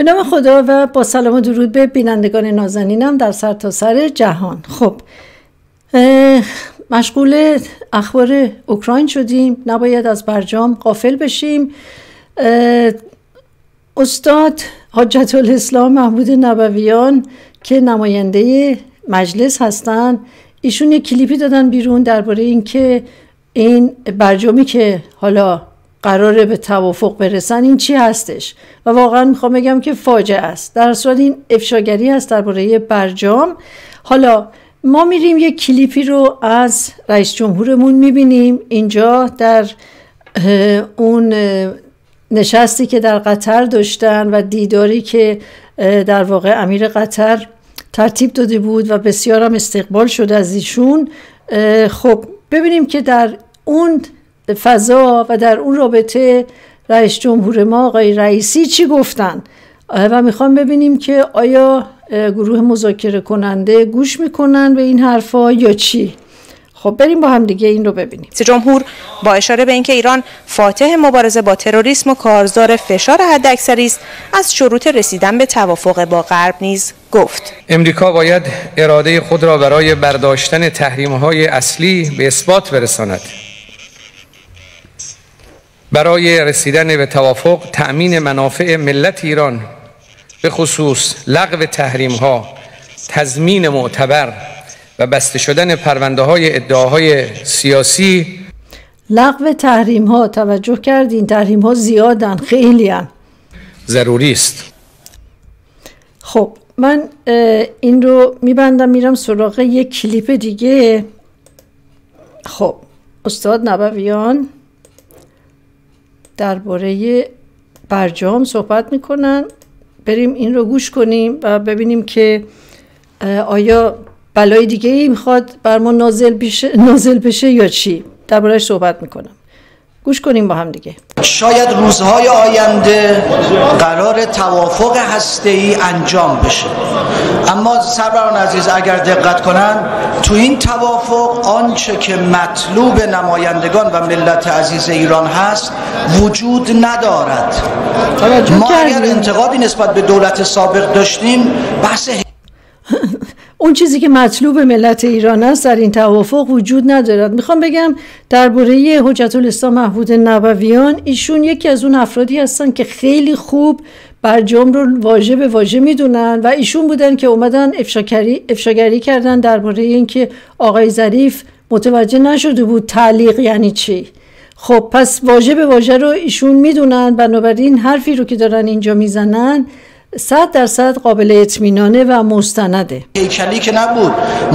به نام خدا و با سلام و درود به بینندگان نازنینم در سرتاسر سر جهان. خب مشغول اخبار اوکراین شدیم. نباید از برجام قافل بشیم. استاد حجت الاسلام محمود نبویان که نماینده مجلس هستند ایشون یک کلیپی دادن بیرون درباره اینکه این برجامی که حالا قراره به توافق برسن این چی هستش؟ و واقعا می‌خوام بگم که فاجعه است. در صورت این افشاگری هست درباره برجام. حالا ما میریم یک کلیپی رو از رئیس جمهورمون می‌بینیم. اینجا در اون نشستی که در قطر داشتن و دیداری که در واقع امیر قطر ترتیب داده بود و بسیار هم استقبال شده از ایشون. خب ببینیم که در اون فضا و در اون رابطه رئیس جمهور ما آقای رئیسی چی گفتن؟ و می‌خوام ببینیم که آیا گروه مذاکره کننده گوش می‌کنن به این حرفا یا چی؟ خب بریم با هم دیگه این رو ببینیم. جمهور با اشاره به اینکه ایران فاتح مبارزه با تروریسم و کارزار فشار حداکثری است از شروط رسیدن به توافق با غرب نیز گفت. امریکا باید اراده خود را برای برداشتن تحریم های اصلی به اثبات برساند. برای رسیدن به توافق تأمین منافع ملت ایران به خصوص لغو تحریم ها تضمین معتبر و بسته شدن پرونده های ادعاهای سیاسی. لغو تحریم ها توجه کردین تحریم ها زیادن خیلی هم. ضروری است. خب من این رو میبندم میرم سراغ یک کلیپ دیگه. خب استاد نبویان. درباره برجام صحبت می‌کنن. بریم این رو گوش کنیم و ببینیم که آیا بلای دیگه ای می‌خواد بر ما نازل بشه, نازل بشه یا چی. دربارهش صحبت می‌کنم. گوش کنیم با هم دیگه. شاید روزهای آینده قرار توافق ای انجام بشه. اما سروران عزیز اگر دقت کنن تو این توافق آنچه که مطلوب نمایندگان و ملت عزیز ایران هست وجود ندارد. ما اگر انتقادی نسبت به دولت سابق داشتیم بحث اون چیزی که مطلوب ملت ایران است در این توافق وجود ندارد. می‌خوام بگم درباره حجت الاسلام محمود نبویان ایشون یکی از اون افرادی هستن که خیلی خوب برجام رو واژه به واژه می‌دونن و ایشون بودن که اومدن افشاگری, افشاگری کردن درباره اینکه آقای ظریف متوجه نشده بود تعلیق یعنی چی. خب پس واژه به واژه رو ایشون می‌دونن بنابراین حرفی رو که دارن اینجا می‌زنن صد درصد قابل اطمینانه و مستنده. هیکلی که نبود.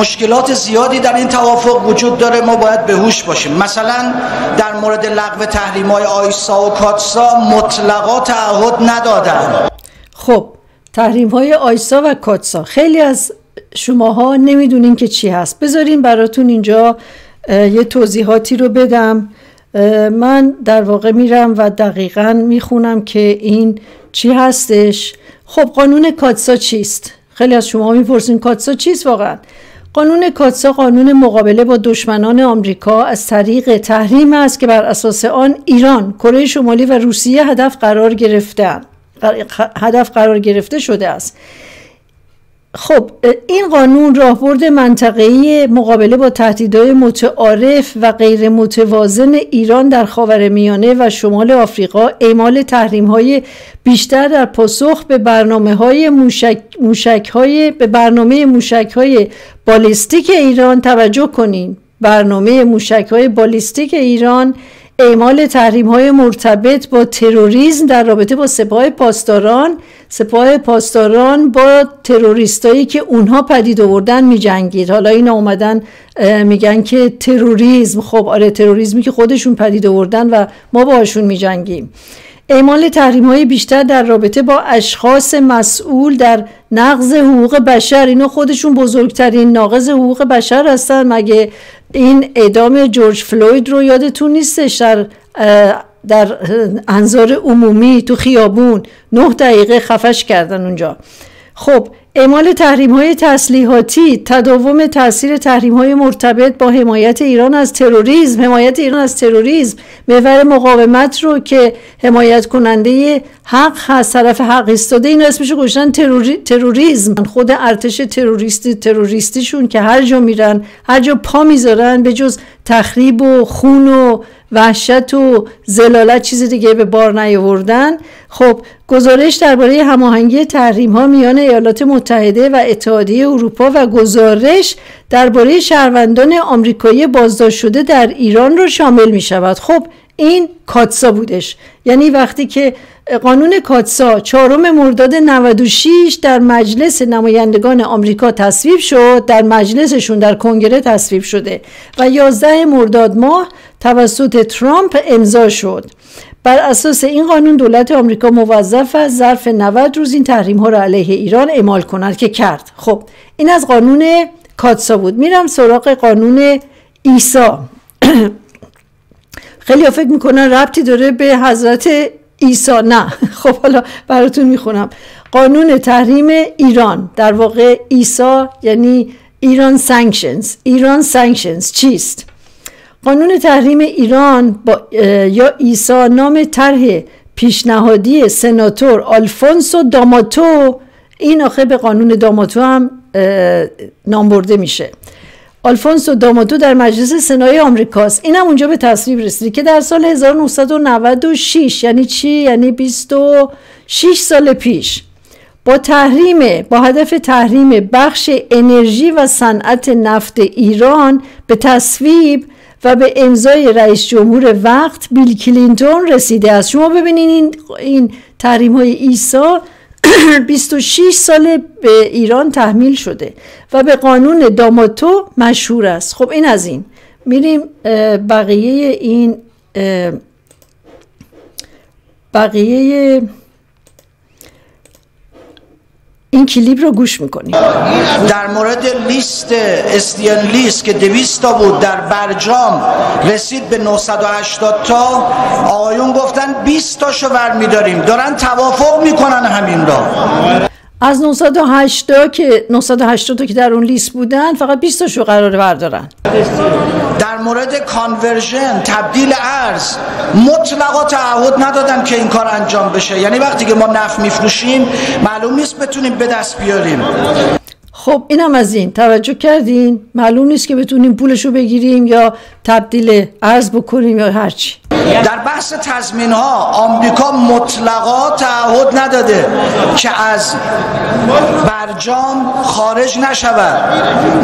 مشکلات زیادی در این توافق وجود داره. ما باید به هوش باشیم. مثلا در مورد لغو تحریم های آیسا و کاتسا مطلقا تعهد ندادن. خب تحریم های آیسا و کاتسا. خیلی از شماها نمی‌دونین که چی هست. بذارین براتون اینجا یه توضیحاتی رو بدم. من در واقع میرم و دقیقا می‌خونم که این چی هستش. خب قانون کاتسا چیست خیلی از شما می‌پرسین کاتسا چیست واقعا قانون کاتسا قانون مقابله با دشمنان آمریکا از طریق تحریم است که بر اساس آن ایران، کره شمالی و روسیه هدف قرار گرفته هدف قرار گرفته شده است. خب این قانون راهبرد منطقه‌ای مقابله با تهدیدهای متعارف و غیر متوازن ایران در خاورمیانه و شمال آفریقا اعمال های بیشتر در پاسخ به برنامه های موشک, موشک های به برنامه موشک های بالستیک ایران توجه کنین. برنامه موشک های بالستیک ایران اعمال تحریم های مرتبط با تروریسم در رابطه با سپاه پاسداران. سپاه پاسداران با تروریستایی که اونها پدید آوردن می جنگید حالا این اومدن میگن که تروریسم خب آره تروریسمی که خودشون پدید آوردن و ما باشون می جنگیم اعمال تحریم های بیشتر در رابطه با اشخاص مسئول در نقض حقوق بشر. اینا خودشون بزرگترین ناقض حقوق بشر هستن. مگه این اعدام جورج فلوید رو یادتون نیستش در در انظار عمومی تو خیابون؟ نه دقیقه خفش کردن اونجا. خب اعمال تحریم های تسلیحاتی تداوم تاثیر تحریم های مرتبط با حمایت ایران از تروریسم حمایت ایران از تروریسم. محور مقاومت رو که حمایت کننده حق هست طرف حق ایستاده این اسمشو گوشن تروری، تروریسم. خود ارتش تروریستی تروریستیشون که هر جا میرن هر جا پا می‌ذارن به جز تخریب و خون و وحشت و زلالت چیز دیگه به بار نیاوردن. خب گزارش درباره هماهنگی تحریم ها میان ایالات متحده و اتحادیه اروپا و گزارش درباره شهروندان آمریکایی بازداشت شده در ایران رو شامل می شود خب این کاتسا بودش. یعنی وقتی که قانون کاتسا چهارم مرداد 96 در مجلس نمایندگان آمریکا تصویب شد در مجلسشون در کنگره تصویب شده و 11 مرداد ماه توسط ترامپ امضا شد. بر اساس این قانون دولت آمریکا موظف است ظرف 90 روز این تحریم ها را علیه ایران اعمال کند که کرد. خب این از قانون کاتسا بود. میرم سراغ قانون ایسا خیلی فکر می‌کنن ربطی داره به حضرت عیسی نه. خب حالا براتون می‌خونم. قانون تحریم ایران. در واقع ایسا یعنی Iran Sanctions Iran Sanctions چیست؟ قانون تحریم ایران با یا ایسا نام طرح پیشنهادی سناتور آلفونسو داماتو. این آخه به قانون داماتو هم نام برده میشه. آلفونسو داماتو در مجلس سنای آمریکاست این هم اونجا به تصویب رسیده که در سال 1996 یعنی چی؟ یعنی 26 سال پیش با تحریم با هدف تحریم بخش انرژی و صنعت نفت ایران به تصویب و به امضای رئیس جمهور وقت بیل کلینتون رسیده است. شما ببینید این, این تحریم های ایسا 26 سال به ایران تحمیل شده و به قانون داماتو مشهور است. خب این از این. میریم بقیه این بقیه این کلیپ رو گوش می‌کنیم در مورد لیست استیان لیست که 200 تا بود در برجام رسید به 980 تا آقایون گفتن 20 تاشو برمیداریم. دارن توافق می‌کنن همین را. از 980 که 980 که در اون لیست بودن فقط 20 تاشو قراره بردارن. در مورد کانورژن تبدیل ارز مطلقا تعهد ندادن که این کار انجام بشه. یعنی وقتی که ما نفت میفروشیم معلوم نیست بتونیم به دست بیاریم. خب اینم از این. توجه کردین؟ معلوم نیست که بتونیم پولشو بگیریم یا تبدیل ارز بکنیم یا هرچی. در بحث تضمین ها آمریکا مطلقا تعهد نداده که از برجام خارج نشود.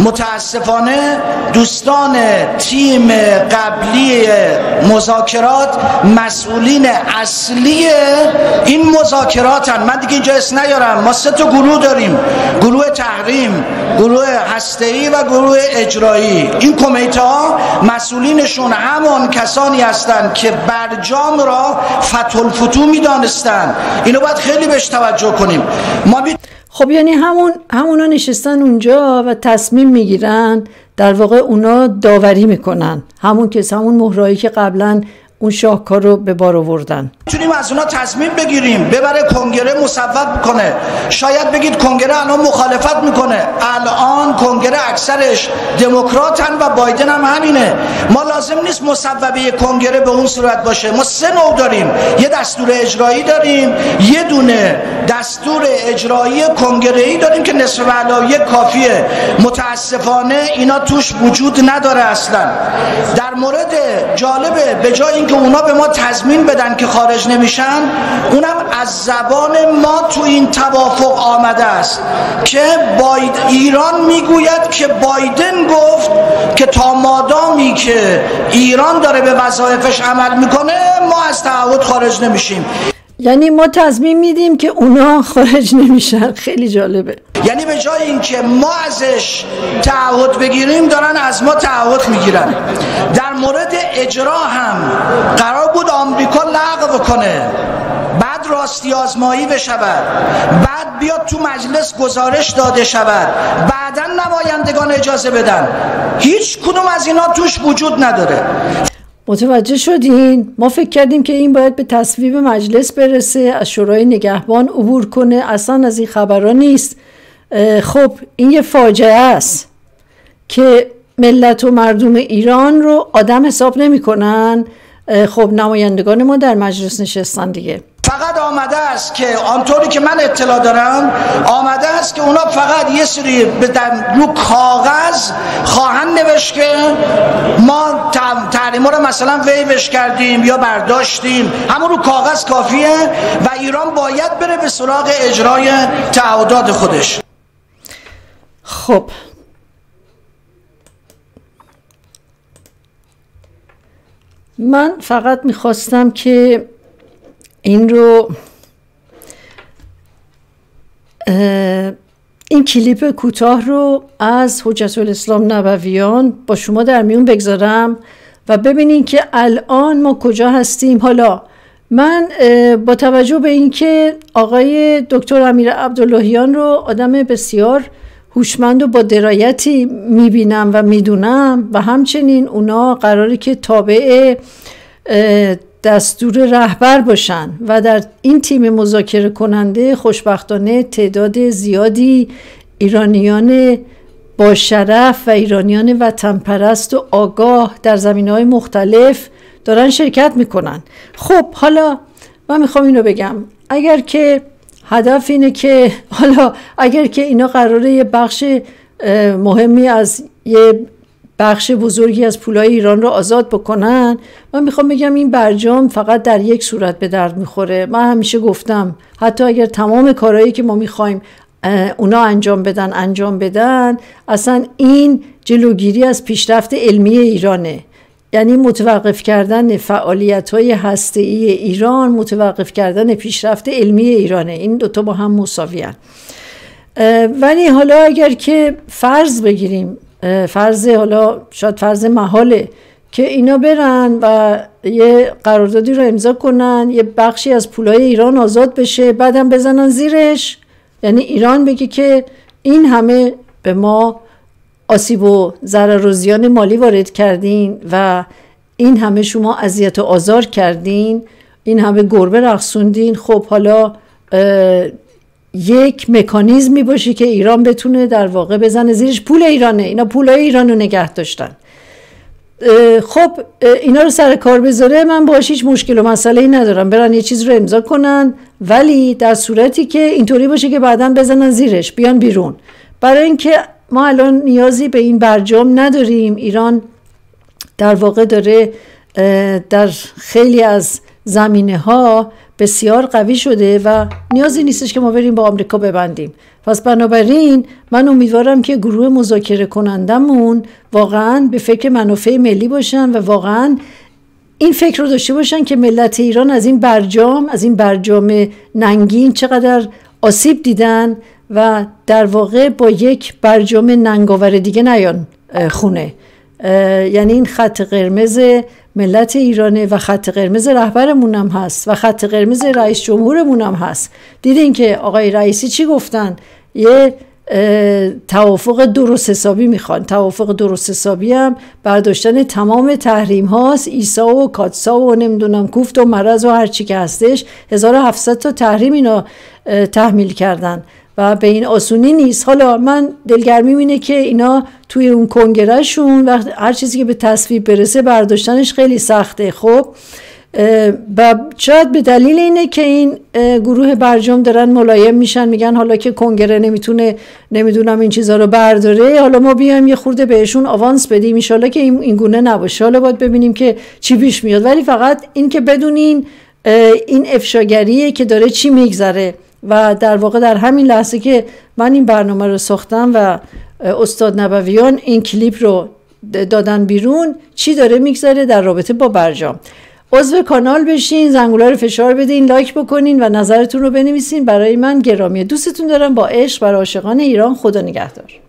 متاسفانه دوستان تیم قبلی مذاکرات مسئولین اصلی این مذاکرات هن. من دیگه اینجا اسم نیارم. ما سه تا گروه داریم. گروه تحریم گروه هسته‌ای و گروه اجرایی. این کمیته ها مسئولینشون همان کسانی هستند که برجام را فتح الفتو می‌دانستن اینو باید خیلی بهش توجه کنیم. ما بی... خب یعنی همون همونا نشستن اونجا و تصمیم می‌گیرن در واقع اونا داوری می‌کنن. همون کس همون مهرایی که قبلا اون شاهکار رو به بار آوردن. می‌تونیم از اونا تصمیم بگیریم. ببره کنگره مصوب کنه. شاید بگید کنگره الان مخالفت می‌کنه. الان کنگره اکثرش دموکراتن و بایدن هم همینه. ما لازم نیست مصوبه کنگره به اون صورت باشه. ما سه نوع داریم. یه دستور اجرایی داریم. یه دونه دستور اجرایی کنگره ای داریم که نصف علایه کافیه. متاسفانه اینا توش وجود نداره اصلا. در مورد جالبه به جای اینکه اونا به ما تضمین بدن که خارج نمیشن اونم از زبان ما تو این توافق آمده است که باید ایران می‌گوید که بایدن گفت که تا مادامی که ایران داره به وظایفش عمل می‌کنه ما از تعهد خارج نمیشیم. یعنی ما تصمیم میدیم که اونا خارج نمیشن. خیلی جالبه. یعنی به جای اینکه ما ازش تعهد بگیریم دارن از ما تعهد می‌گیرن. در مورد اجرا هم قرار بود آمریکا لغو کنه بعد راستی آزمایی بشود. بعد بیاد تو مجلس گزارش داده شود. بعدا نمایندگان اجازه بدن. هیچ کدوم از اینا توش وجود نداره. متوجه شدین؟ ما فکر کردیم که این باید به تصویب مجلس برسه از شورای نگهبان عبور کنه. اصلا از این خبرها نیست. خب این یه فاجعه است که ملت و مردم ایران رو آدم حساب نمی‌کنن. خب نمایندگان ما در مجلس نشستن دیگه. فقط آمده است که آنطوری که من اطلاع دارم آمده است که اونا فقط یه سری رو کاغذ خواهند نوشت که ما تحریما رو مثلا ویوش کردیم یا برداشتیم. همون رو کاغذ کافیه و ایران باید بره به سراغ اجرای تعهدات خودش. خب. من فقط می‌خواستم که این رو این کلیپ کوتاه رو از حجت الاسلام نبویان با شما در میون بگذارم و ببینین که الان ما کجا هستیم. حالا من با توجه به اینکه آقای دکتر امیر عبداللهیان رو آدم بسیار هوشمند و با درایتی می‌بینم و می‌دونم و همچنین اونا قراره که تابع دستور رهبر باشن و در این تیم مذاکره کننده خوشبختانه تعداد زیادی ایرانیان با شرف و ایرانیان وطن پرست و آگاه در زمین های مختلف دارن شرکت می‌کنن. خب حالا من می‌خوام اینو بگم. اگر که هدف اینه که حالا اگر که اینا قراره یه بخش مهمی از یه بخش بزرگی از پولای ایران رو آزاد بکنن من می‌خوام بگم این برجام فقط در یک صورت به درد می‌خوره. من همیشه گفتم حتی اگر تمام کارهایی که ما می‌خوایم اونا انجام بدن انجام بدن اصلا این جلوگیری از پیشرفت علمی ایرانه. یعنی متوقف کردن فعالیت های هسته ای ایران متوقف کردن پیشرفت علمی ایرانه. این دوتا با هم مساویان ولی حالا اگر که فرض بگیریم فرض حالا شاید فرض محاله که اینا برن و یه قراردادی رو امضا کنن یه بخشی از پولای ایران آزاد بشه بعدم بزنن زیرش. یعنی ایران بگه که این همه به ما آسیب و ضرر و زیان مالی وارد کردین و این همه شما اذیت و آزار کردین این همه گربه رقصوندین. خب حالا یک مکانیزمی باشه که ایران بتونه در واقع بزنه زیرش. پول ایرانه. اینا پول ایران رو نگه داشتن. خب اینا رو سر کار بذاره. من باش هیچ مشکل و مسئله ای ندارم. برن یه چیز رو امضا کنن. ولی در صورتی که اینطوری باشه که بعدا بزنن زیرش. بیان بیرون. برای اینکه ما الان نیازی به این برجام نداریم. ایران در واقع داره در خیلی از زمینه ها بسیار قوی شده و نیازی نیستش که ما بریم با آمریکا ببندیم. پس بنابراین من امیدوارم که گروه مذاکره کنندمون واقعا به فکر منافع ملی باشن و واقعا این فکر رو داشته باشن که ملت ایران از این برجام از این برجام ننگین چقدر آسیب دیدن و در واقع با یک برجام ننگاور دیگه نیان خونه. یعنی این خط قرمز ملت ایرانه و خط قرمز رهبرمون هم هست و خط قرمز رئیس جمهورمون هم هست. دیدین که آقای رئیسی چی گفتن؟ یه توافق درست حسابی می‌خوان. توافق درست حسابی هم برداشتن تمام تحریم هاست. ایسا و کاتسا و نمی‌دونم کوفت و مرض و هرچی که هستش. 1700 تا تحریم اینا تحمیل کردن. و به این آسونی نیست. حالا من دلگرمی اینه که اینا توی اون کنگرهشون وقت هر چیزی که به تصویب برسه برداشتنش خیلی سخته. خب و شاید به دلیل اینه که این گروه برجام دارن ملایم میشن میگن حالا که کنگره نمی‌تونه نمی‌دونم این چیزها رو برداره حالا ما بیایم یه خورده بهشون آوانس بدیم ان که این گونه نباشه. حالا باید ببینیم که چی پیش میاد. ولی فقط این که بدونین این افشاگریه که داره چی میگذره. و در واقع در همین لحظه که من این برنامه رو ساختم و استاد نبویان این کلیپ رو دادن بیرون چی داره میگذره در رابطه با برجام. عضو کانال بشین زنگوله رو فشار بدین لایک بکنین و نظرتون رو بنویسین. برای من گرامیه دوستتون دارم. با عشق برای عاشقان ایران خدا نگهدار.